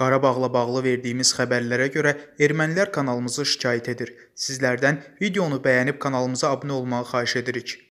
Qarabağla bağlı verdiyimiz xəbərlərə görə ermənilər kanalımızı şikayət edir. Sizlərdən videonu bəyənib kanalımıza abunə olmağı xahiş edirik.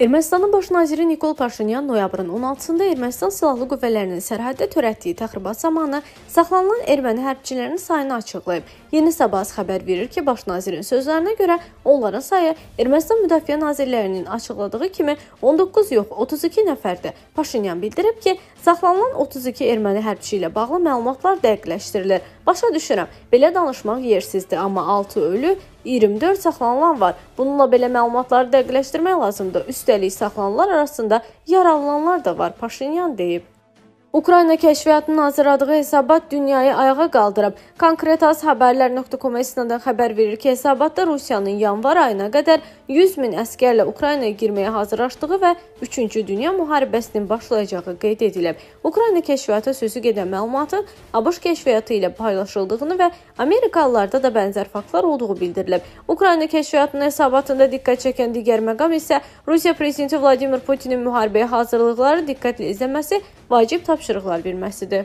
Ermənistanın baş naziri Nikol Paşinyan noyabrın 16-da Ermənistan silahlı qüvvələrinin sərhəddə törətdiyi təxribat zamanı saxlanılan erməni hərbçilərinin sayını açıqlayıb. Yeni Sabah xəbər verir ki, baş nazirin sözlərinə görə onların sayı Ermənistan Müdafiə Nazirlərinin açıqladığı kimi 19 yox, 32 nəfərdir. Paşinyan bildirib ki, saxlanılan 32 erməni hərbçi ilə bağlı məlumatlar dəqiqləşdirilir. Başa düşürəm, belə danışmaq yersizdir, amma 6 ölü, 24 saxlanılan var. Bununla belə məlumatları dəqiqləşdirmək lazımdır. Üstəlik saxlanılanlar arasında yaralananlar da var, Paşinyan deyib. Ukrayna kəşfiyyatının hazırladığı hesabat dünyayı ayağa qaldırıb. Konkretas xəbərlər.com istinadən xəbər verir ki, hesabatda Rusiyanın yanvar ayına qədər 100 min əskərlə Ukraynaya girməyə hazırlaşdığı və 3-cü dünya müharibəsinin başlayacağı qeyd edilib. Ukrayna kəşfiyyatı sözü gedən məlumatın ABŞ kəşfiyyatı ilə paylaşıldığını və Amerikalılarda da bənzər faktlar olduğu bildirilib. Ukrayna kəşfiyyatının hesabatında diqqət çəkən digər məqam isə Rusiya prezidenti Vladimir Putinin müharibəyə hazırlıqları diqqətlə izləməsi vacib tapşırıqlar verməsidir.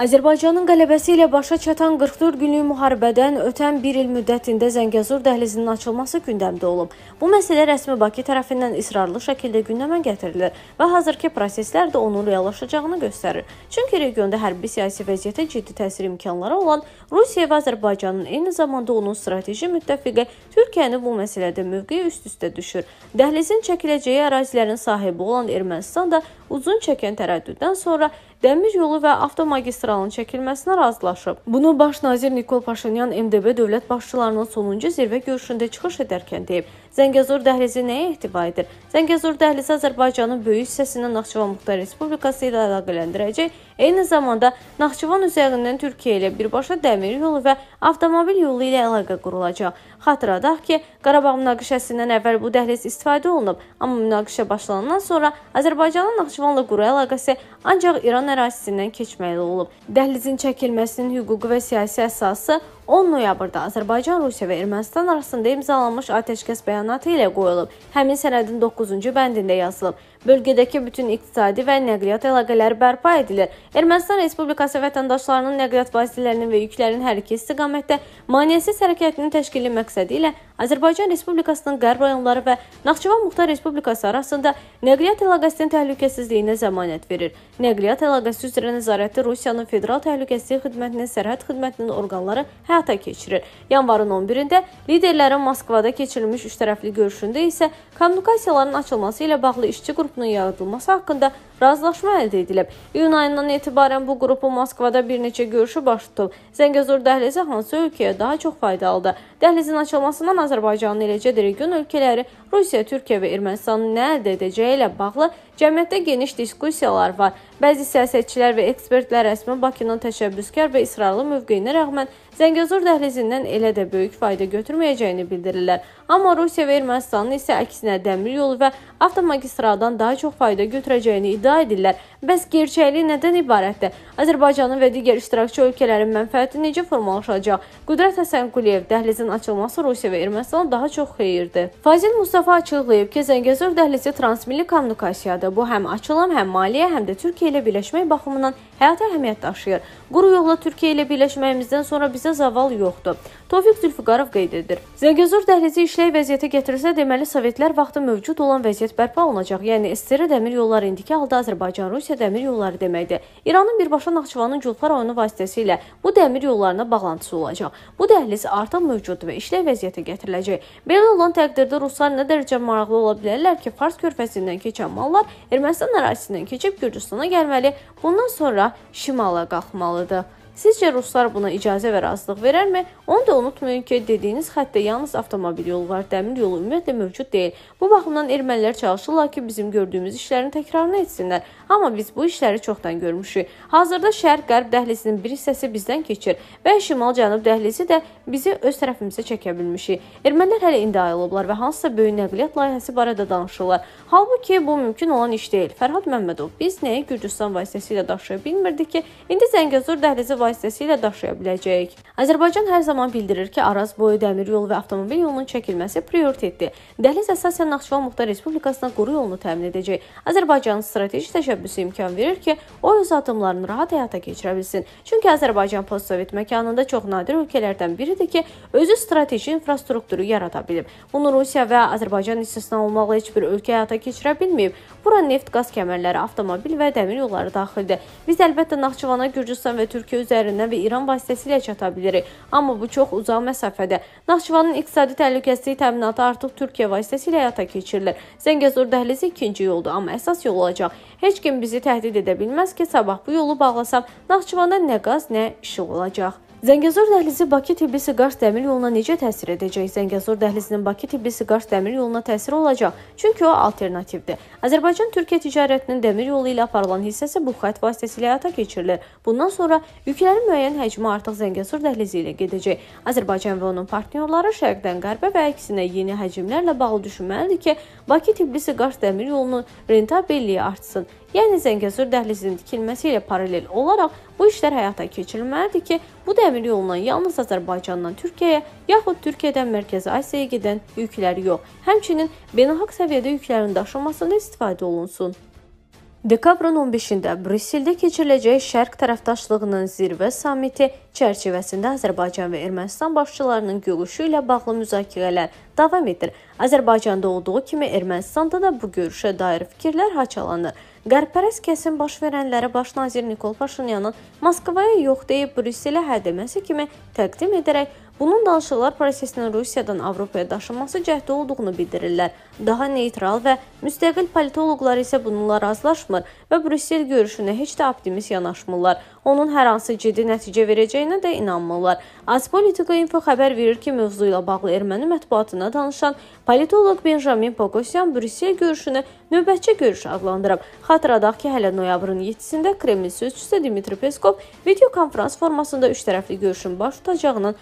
Azərbaycanın qələbəsi ilə başa çatan 44 günlük müharibədən ötən 1 il müddətində Zəngəzur dəhlizinin açılması gündəmdə olub. Bu məsələ rəsmi Bakı tərəfindən israrlı şəkildə gündəmə gətirilir və hazırki proseslər də onun reallaşacağını göstərir. Çünki regionda hərbi siyasi vəziyyətə ciddi təsir imkanları olan Rusiya və Azərbaycanın eyni zamanda onun strateji müttəfiqi Türkiyənin bu məsələdə mövqeyi üst-üstə düşür. Dəhlizin çəkiləcəyi ərazilərin sahibi olan Ermənistan da uzun çəkən tərəddüddən sonra dəmir yolu və avtomagistralın çəkilməsinə razılaşıb. Bunu baş nazir Nikol Paşinyan MDB dövlət başçılarının sonuncu zirvə görüşündə çıxış edərkən deyib. Zəngəzur dəhlizi nəyə ehtiva edir? Zəngəzur dəhlizi Azərbaycanın böyük hissəsini Naxçıvan Muxtar Respublikası ilə əlaqələndirəcək. Eyni zamanda Naxçıvan üzərindən Türkiyə ilə birbaşa dəmir yolu və avtomobil yolu ilə əlaqə qurulacaq. Xatırladaq ki, Qarabağ münaqişəsindən əvvəl bu dəhliz istifadə olunub, amma münaqişə başlanandan sonra Azərbaycanın Naxçıvanla quru əlaqəsi ancaq İran ərazisindən keçməli olub. Dəhlizin çəkilməsinin hüquqi və siyasi əsası 10 noyabrda Azərbaycan, Rusiya və Ermənistan arasında imzalanmış atəşkəs bəyanatı ilə qoyulub. Həmin sənədin 9-cu bəndində yazılıb. Bölgədəki bütün iqtisadi və nəqliyyat əlaqələri bərpa edilir. Ermənistan Respublikası vətəndaşlarının nəqliyyat vasitələrinin və yüklərin hər iki istiqamətdə maneəsiz hərəkətinin təşkili məqsədi ilə Azərbaycan Respublikasının qərb rayonları və Naxçıvan Muxtar Respublikası arasında nəqliyyat əlaqəsinin təhlükəsizliyinə zəmanət verir. Nəqliyyat əlaqəsi üzrə nəzarəti Rusiyanın Federal Təhlükəsizlik Xidmətinin sərhəd xidmətinin orqanları həyata keçirir. Yanvarın 11-də liderlərin Moskvada keçirilmiş üçtərəfli görüşündə isə kommunikasiyaların açılması ilə bağlı işçi qrupunun yaradılması haqqında razılaşma əldə edilib. İyun ayından etibarən bu qrupun Moskvada bir neçə görüşü baş tutub. Zəngəzur dəhlizi hansı ölkəyə daha çox faydalıdır? Dəhlizin açılmasından Azərbaycanın eləcə də region ölkələri Rusiya, Türkiyə və Ermənistanın nə əldə edəcəyi ilə bağlı cəmiyyətdə geniş diskussiyalar var. Bəzi siyasətçilər və ekspertlər rəsmi Bakının təşəbbüskar və israrlı mövqeyinə rəğmən Zəngəzur dəhlizindən elə də böyük fayda götürməyəcəyini bildirirlər. Amma Rusiya və Ermənistanın isə əksinə dəmir yolu və avtomagistraldan daha çox fayda götürəcəyini iddia edirlər. Bəs gerçəklik nədən ibarətdir? Azərbaycanın və digər iştirakçı ölkələrin mənfəəti necə formalaşacaq? Qüdrət Həsənquliyev dəhlizin açılması Rusiya və Ermənistana daha çox xeyirdir. Fazil Mustafa açıqlayıb ki, Zəngəzur dəhlizi transmilli kommunikasiyadır. Bu həm açılım, həm maliyyə, həm də Türkiyə ilə birləşmək baxımından həyati əhəmiyyət daşıyır. Quru yolla Türkiyə ilə birləşməyimizdən sonra bizə zaval yoxdur. Tofiq Zülfüqarov qeyd edir. Zəngəzur dəhlizi işlək vəziyyətə gətirilsə, deməli Sovetlər vaxtı mövcud olan vəziyyət bərpa olunacaq. Yəni SSR dəmir yolları indiki halda Azərbaycan-Rusiya dəmir yolları deməkdir. İranın birbaşa Naxçıvanın Culfar rayonu vasitəsilə bu dəmir yollarına bağlantısı olacaq. Bu dəhliz artıq mövcud və işlək vəziyyətə gətiriləcək. Belə olan təqdirdə ruslar nə dərəcə maraqlı ola bilərlər ki, Fars körfəzindən keçən mallar Ermənistan ərazisindən keçib Gürcüstana gəlməli, bundan sonra şimala qalxmalıdır. Sizcə ruslar buna icazə və razılıq verərmi? Onu da unutmayın ki, dediyiniz xəttdə yalnız avtomobil yolu var, dəmir yolu ümumiyyətlə mövcud deyil. Bu baxımdan ermənilər çalışırlar ki, bizim gördüyümüz işlərin təkrarını etsinlər. Amma biz bu işləri çoxdan görmüşük. Hazırda şərq-qərb dəhlizinin bir hissəsi bizdən keçir və şimal-cənub dəhlizi də bizi öz tərəfimizə çəkə bilmişik. Ermənilər hələ indi ayılıblar və hansısa böyük nəqliyyat layihəsi barədə danışırlar. Halbuki bu mümkün olan iş deyil. Fərhad Məmmədov, biz nəyi Gürcüstan vasitəsilə daşıya bilmirdik ki, indi Zəngəzur dəhlizi vasitəsilə daşıya biləcəyik. Azərbaycan hər zaman bildirir ki, Araz boyu dəmir yolu və avtomobil yolunun çəkilməsi prioritetdir. Dəhliz əsasən Naxçıvan Muxtar Respublikasına quru yolunu təmin edəcək. Azərbaycanın strateji təşəbbüsü imkan verir ki, o öz addımlarını rahat həyata keçirə bilsin. Çünki Azərbaycan postsovet məkanında çox nadir ölkələrdən biridir ki, özü strateji infrastrukturu yarada bilib. Bunu Rusiya və Azərbaycan istisna olmaqla heç bir ölkə həyata keçirə bilməyib. Bura neft, qaz kəmərləri, avtomobil və dəmir yolları daxildir. Biz əlbəttə Naxçıvana Gürcüstan və Türkiyə üzərindən və İran vasitəsilə çata bilirik. Amma bu çox uzaq məsafədə. Naxçıvanın iqtisadi təhlükəsizlik təminatı artıq Türkiyə vasitəsilə həyata keçirilir. Zəngəzur dəhlizi ikinci yoldur, amma əsas yol olacaq. Heç kim bizi təhdid edə bilməz ki, sabah bu yolu bağlasam, Naxçıvanda nə qaz, nə işıq olacaq. Zəngəzur dəhlizi Bakı-Tbilisi-Qars dəmir yoluna necə təsir edəcək? Zəngəzur dəhlizinin Bakı-Tbilisi-Qars dəmir yoluna təsiri olacaq, çünki o alternativdir. Azərbaycan-Türkiyə ticarətinin dəmir yolu ilə aparılan hissəsi bu xətt vasitəsilə həyata keçirilir. Bundan sonra yüklərin müəyyən həcmi artıq Zəngəzur dəhlizi ilə gedəcək. Azərbaycan və onun partnyorları şərqdən qərbə və əksinə yeni həcmlərlə bağlı düşünməlidir ki, Bakı-Tbilisi-Qars dəmir yolunun rentabelliyi artsın. Yəni Zəngəzur dəhlizinin tikilməsi ilə paralel olaraq bu işlər həyata keçirilməlidir ki, bu dəmir yolundan yalnız Azərbaycandan Türkiyəyə, yaxud Türkiyədən Mərkəzi Asiyaya gedən yüklər yox, həmçinin beynəlxalq səviyyədə yüklərin daşınmasında istifadə olunsun. Dekabrın 15-də Brüsseldə keçiriləcək Şərq tərəfdaşlığının zirvə samiti çərçivəsində Azərbaycan və Ermənistan başçılarının görüşü ilə bağlı müzakirələr davam edir. Azərbaycanda olduğu kimi Ermənistanda da bu görüşə dair fikirlər haçalanır. Qərb-pərəst kəsim baş verənlərə baş nazir Nikol Paşinyanın Moskvaya yox deyib Brüsselə hə deməsi kimi təqdim edərək bunun danışıqlar prosesinin Rusiyadan Avropaya daşınması cəhdi olduğunu bildirirlər. Daha neytral və müstəqil politoloqlar isə bununla razılaşmır və Brüssel görüşünə heç də optimist yanaşmırlar. Onun hər hansı ciddi nəticə verəcəyinə də inanmırlar. Azpolitika info xəbər verir ki, mövzu ilə bağlı erməni mətbuatına danışan politoloq Benjamin Pogosyan Brüssel görüşünü növbətçi görüş adlandırıb. Xatırladaq ki, hələ noyabrın 7-sində Kreml sözçüsü Dmitri Peskov video konfrans formasında üç tərəfli görüşün baş tutacağının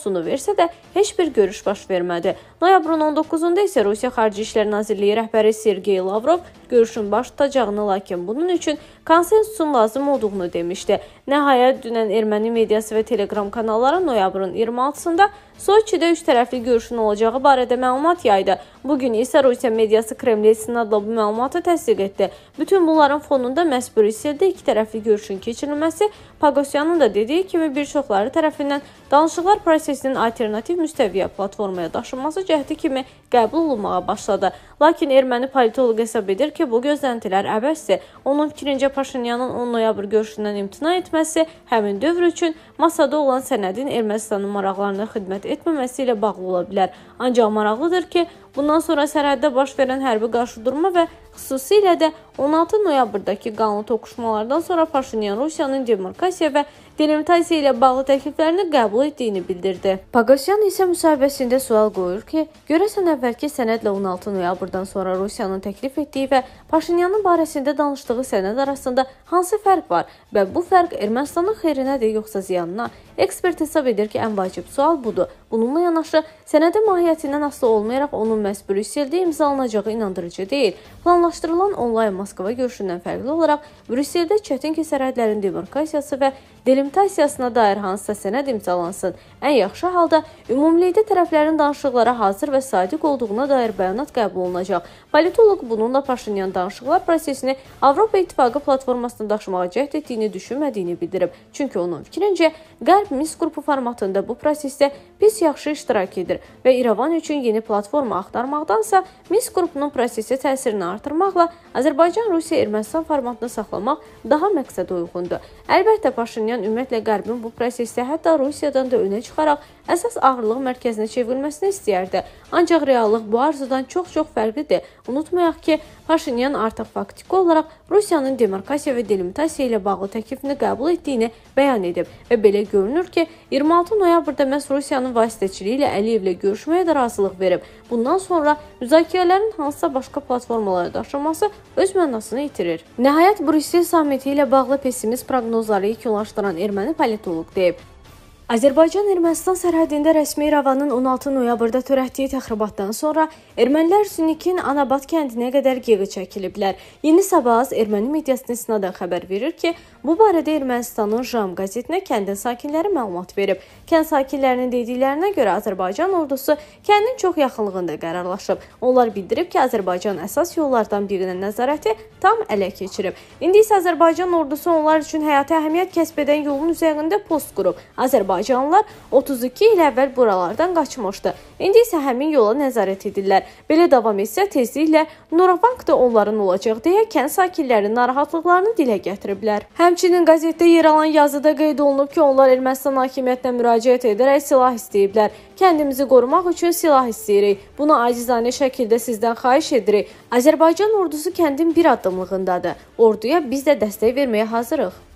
anonsunu versə də heç bir görüş baş vermədi. Noyabrın 19-da isə Rusiya Xarici İşlər Nazirliyi rəhbəri Sergey Lavrov görüşün baş tutacağını, lakin bunun üçün konsensusun lazım olduğunu demişdi. Nəhayət dünən erməni mediası və Telegram kanalları noyabrın 26-sında Soçidə üç tərəfli görüşün olacağı barədə məlumat yaydı. Bu gün isə Rusiya mediası Kreml istinadla bu məlumatı təsdiq etdi. Bütün bunların fonunda məhz Brüsseldə iki tərəfli görüşün keçirilməsi Pagosyanın da dediyi kimi bir çoxları tərəfindən danışıqlar prosesinin alternativ müstəviyə platformaya daşınması cəhdi kimi qəbul olunmağa başladı. Lakin erməni politoloq hesab edir ki, bu gözləntilər əbəsdir. Onun fikrincə Paşinyanın 10 noyabr görüşündən imtina etməsi həmin dövr üçün masada olan sənədin Ermənistanın maraqlarına xidmət etməməsi ilə bağlı ola bilər. Ancaq maraqlıdır ki, bundan sonra sərhəddə baş verən hərbi qarşıdurma və xüsusilə də 16 noyabrdakı qanlı toqquşmalardan sonra Paşinyan Rusiyanın demarkasiya və delimitasiya ilə bağlı təkliflərini qəbul etdiyini bildirdi. Pagosyan isə müsahibəsində sual qoyur ki, görəsən əvvəlki sənədlə 16 noyabrdan sonra Rusiyanın təklif etdiyi və Paşinyanın barəsində danışdığı sənəd arasında hansı fərq var və bu fərq Ermənistanın xeyrinədir yoxsa ziyanına? Ekspert hesab edir ki, ən vacib sual budur. Bununla yanaşı, sənədin mahiyyətindən asılı olmayaraq onun məhz Brüsseldə imzalanacağı inandırıcı deyil. Planlaşdırılan onlayn Moskva görüşündən fərqli olaraq Brüsseldə çətin ki, sərhədlərin demarkasiyası və delimitasiyasına dair hansısa sənəd imzalansın. Ən yaxşı halda ümumilikdə tərəflərin danışıqlara hazır və sadiq olduğuna dair bəyanat qəbul olunacaq. Politoloq bununla Paşinyan danışıqlar prosesini Avropa İttifaqı platformasına daşımağa cəhd etdiyini düşünmədiyini bildirib. Çünki onun fikrincə, Qərb Minsk qrupu formatında bu prosesdə pis yaxşı iştirak edir və İrəvan üçün yeni platforma axtarmaqdansa Minsk qrupunun prosesə təsirini artırmaqla Azərbaycan-Rusiya-Ermənistan formatını saxlamaq daha məqsədə uyğundur. Əlbəttə Paşinyan ümumiyyətlə Qərbin bu prosesdə hətta Rusiyadan da önə çıxaraq əsas ağırlıq mərkəzinə çevrilməsini istəyərdi. Ancaq reallıq bu arzudan çox-çox fərqlidir. Unutmayaq ki, Paşinyan artıq faktiki olaraq Rusiyanın demarkasiya və delimitasiya ilə bağlı təklifini qəbul etdiyini bəyan edib və belə görünür ki, 26 noyabrda məhz Rusiyanın vasitəçiliyi ilə Əliyevlə görüşməyə də razılıq verib. Bundan sonra müzakirələrin hansısa başqa platformalara daşınması öz mənasını itirir. Nəhayət Brüssel samiti ilə bağlı pessimist proqnozları yekunlaşdıran erməni politoloq deyib: Azərbaycan-Ermənistan sərhədində rəsmi İrəvanın 16 noyabrda törətdiyi təxribatdan sonra ermənilər Sünikin Anabat kəndinə qədər geri çəkiliblər. Yeni Sabahız erməni mediasına istinadən xəbər verir ki, bu barədə Ermənistanın Jam qəzetinə kəndin sakinləri məlumat verib. Kənd sakinlərinin dediklərinə görə Azərbaycan ordusu kəndin çox yaxınlığında qərarlaşıb. Onlar bildirib ki, Azərbaycan əsas yollardan birinin nəzarəti tam ələ keçirib. İndi isə Azərbaycan ordusu onlar üçün həyati əhəmiyyət kəsb edən yolun üzərində post qurub. Azərbaycanlılar 32 il əvvəl buralardan qaçmışdı. İndi isə həmin yola nəzarət edirlər. Belə davam etsə tezliklə Norabank da onların olacaq deyə kənd sakinləri narahatlıqlarını dilə gətiriblər. Həmçinin qəzetdə yer alan yazıda qeyd olunub ki, onlar Ermənistan hakimiyyətinə müraciət edərək silah istəyiblər. Kəndimizi qorumaq üçün silah istəyirik. Bunu acizanə şəkildə sizdən xahiş edirik. Azərbaycan ordusu kəndin bir addımlığındadır. Orduya biz də dəstək verməyə hazırıq.